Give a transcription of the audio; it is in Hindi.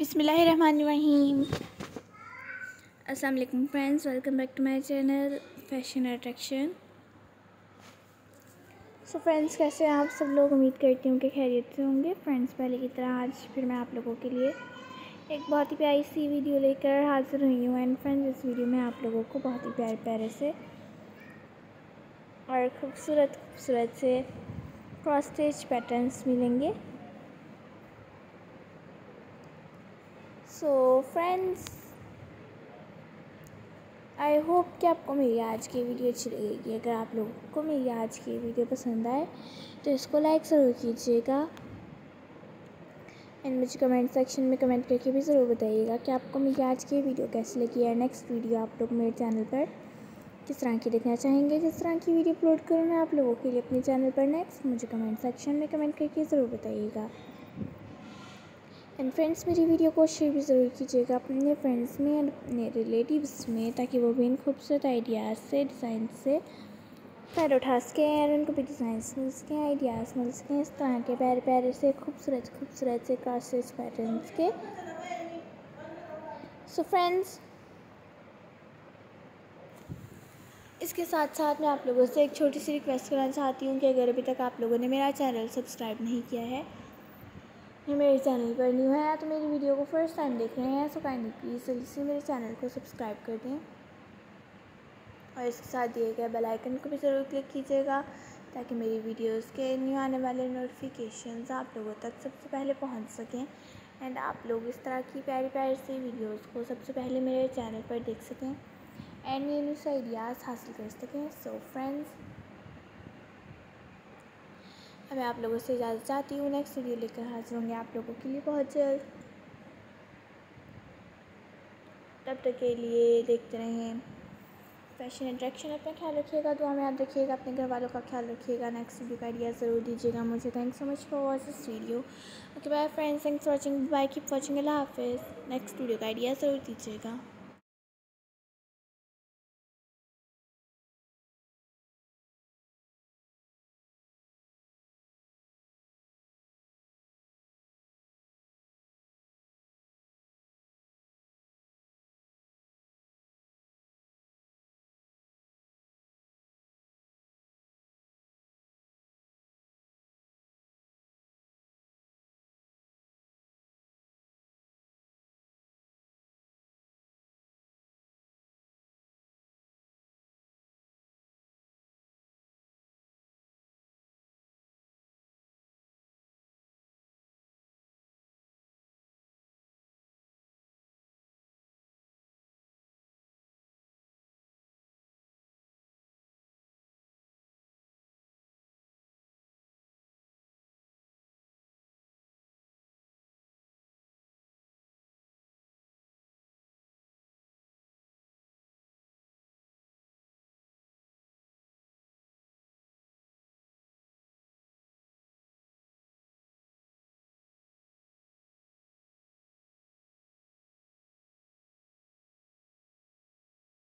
बिसमीम वालेकुम friends, welcome back to my channel fashion attraction. So friends कैसे आप सब लोग? उम्मीद करती हूँ कि खैरियत से होंगे। फ्रेंड्स पहले की तरह आज फिर मैं आप लोगों के लिए एक बहुत ही प्यारी सी वीडियो लेकर हाजिर हुई हूँ। एंड फ्रेंड्स इस वीडियो में आप लोगों को बहुत ही प्यारे प्यारे से और खूबसूरत खूबसूरत से क्रॉस स्टेज पैटर्न्स मिलेंगे। सो फ्रेंड्स आई होप कि आपको मेरी आज की वीडियो अच्छी लगेगी। अगर आप लोगों को मेरी आज की वीडियो पसंद आए तो इसको लाइक ज़रूर कीजिएगा। एंड मुझे कमेंट सेक्शन में कमेंट करके भी ज़रूर बताइएगा कि आपको मेरी आज की वीडियो कैसी लगी है नेक्स्ट वीडियो आप लोग मेरे चैनल पर किस तरह की देखना चाहेंगे किस तरह की वीडियो अपलोड करूँ मैं आप लोगों के लिए अपने चैनल पर नेक्स्ट मुझे कमेंट सेक्शन में कमेंट करके ज़रूर बताइएगा। एंड फ्रेंड्स मेरी वीडियो को शेयर भी ज़रूर कीजिएगा अपने फ्रेंड्स में एंड अपने रिलेटिव्स में ताकि वो भी इन खूबसूरत आइडियाज़ से डिज़ाइन से पैर उठा सकें और उनको भी डिज़ाइन मिल सकें आइडियाज़ मिल सकें इस तरह के प्यारे प्यारे से, खूबसूरत खूबसूरत से क्लासेस पैटर्न्स के। सो फ्रेंड्स इसके साथ साथ मैं आप लोगों से एक छोटी सी रिक्वेस्ट करना चाहती हूँ कि अगर अभी तक आप लोगों ने मेरा चैनल सब्सक्राइब नहीं किया है या मेरे चैनल पर न्यू है तो मेरी वीडियो को फ़र्स्ट टाइम देख रहे हैं सो काइंडली प्लीज़ जल्दी से मेरे चैनल को सब्सक्राइब कर दें। और इसके साथ दिए गए बेल आइकन को भी ज़रूर क्लिक कीजिएगा, ताकि मेरी वीडियोस के न्यू आने वाले नोटिफिकेशंस आप लोगों तक सबसे पहले पहुँच सकें। एंड आप लोग इस तरह की प्यारी प्यारी सी वीडियोस को सबसे पहले मेरे चैनल पर देख सकें। एंड न्यू न्यू आइडियाज़ हासिल कर सकें। सो फ्रेंड्स मैं आप लोगों से इजाज़त चाहती हूँ। नेक्स्ट वीडियो लेकर हाजिर होंगे आप लोगों के लिए बहुत जल्द। तब तक के लिए देखते रहें। फ़ैशन अट्रैक्शन अपना ख्याल रखिएगा, दुआ में याद रखिएगा, अपने घर वालों का ख्याल रखिएगा। नेक्स्ट वीडियो का आइडिया ज़रूर दीजिएगा मुझे। Thanks so much for watch this video okay bye friends thanks watching bye keep watching अल्लाह हाफिज़ नेक्स्ट वीडियो का आइडिया ज़रूर दीजिएगा।